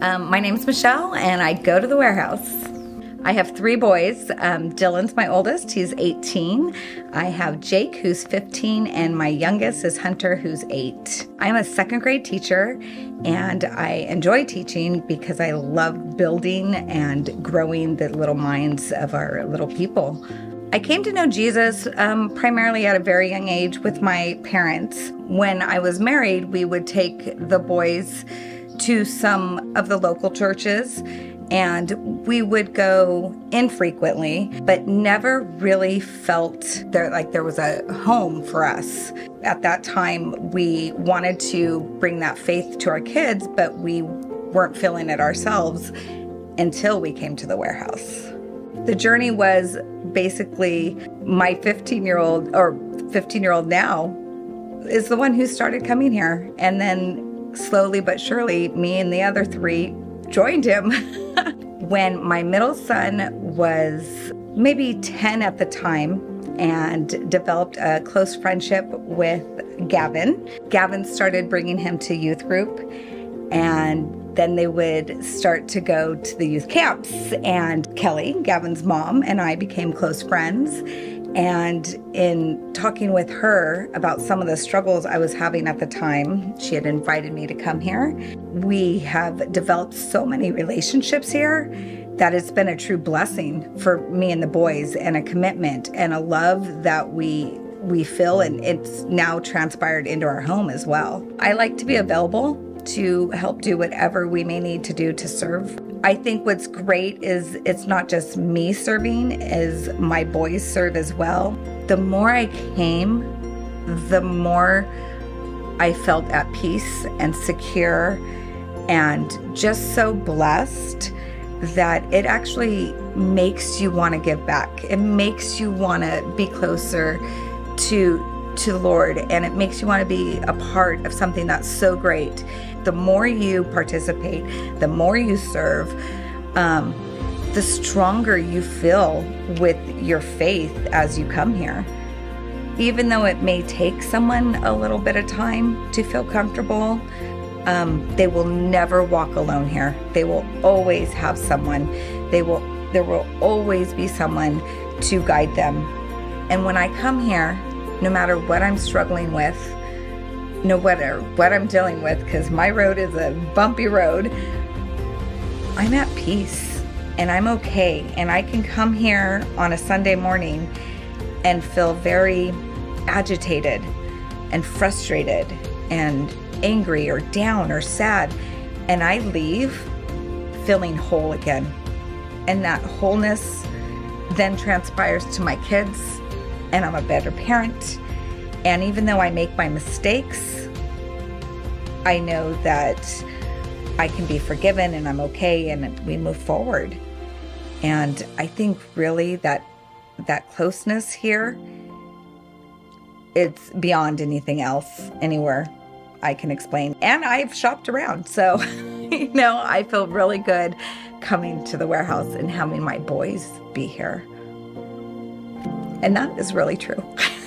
Um, my name is Michelle, and I go to the warehouse. I have three boys. Um, Dylan's my oldest, he's 18. I have Jake, who's 15, and my youngest is Hunter, who's 8. I'm a second grade teacher, and I enjoy teaching because I love building and growing the little minds of our little people. I came to know Jesus um, primarily at a very young age with my parents. When I was married, we would take the boys to some of the local churches and we would go infrequently but never really felt there like there was a home for us. At that time we wanted to bring that faith to our kids but we weren't feeling it ourselves until we came to the warehouse. The journey was basically my 15 year old or 15 year old now is the one who started coming here and then slowly but surely, me and the other three joined him. when my middle son was maybe 10 at the time and developed a close friendship with Gavin, Gavin started bringing him to youth group and then they would start to go to the youth camps. And Kelly, Gavin's mom, and I became close friends. And in talking with her about some of the struggles I was having at the time, she had invited me to come here. We have developed so many relationships here that it's been a true blessing for me and the boys and a commitment and a love that we we feel and it's now transpired into our home as well. I like to be available to help do whatever we may need to do to serve. I think what's great is it's not just me serving, as my boys serve as well. The more I came, the more I felt at peace and secure and just so blessed that it actually makes you want to give back. It makes you want to be closer to to the Lord and it makes you want to be a part of something that's so great the more you participate, the more you serve, um, the stronger you feel with your faith as you come here. Even though it may take someone a little bit of time to feel comfortable, um, they will never walk alone here. They will always have someone. They will. There will always be someone to guide them. And when I come here, no matter what I'm struggling with, no matter what I'm dealing with, because my road is a bumpy road, I'm at peace and I'm okay. And I can come here on a Sunday morning and feel very agitated and frustrated and angry or down or sad. And I leave feeling whole again. And that wholeness then transpires to my kids, and I'm a better parent and even though I make my mistakes, I know that I can be forgiven and I'm okay and we move forward. And I think really that that closeness here it's beyond anything else anywhere I can explain. And I've shopped around. So, you know, I feel really good coming to the warehouse and having my boys be here. And that is really true.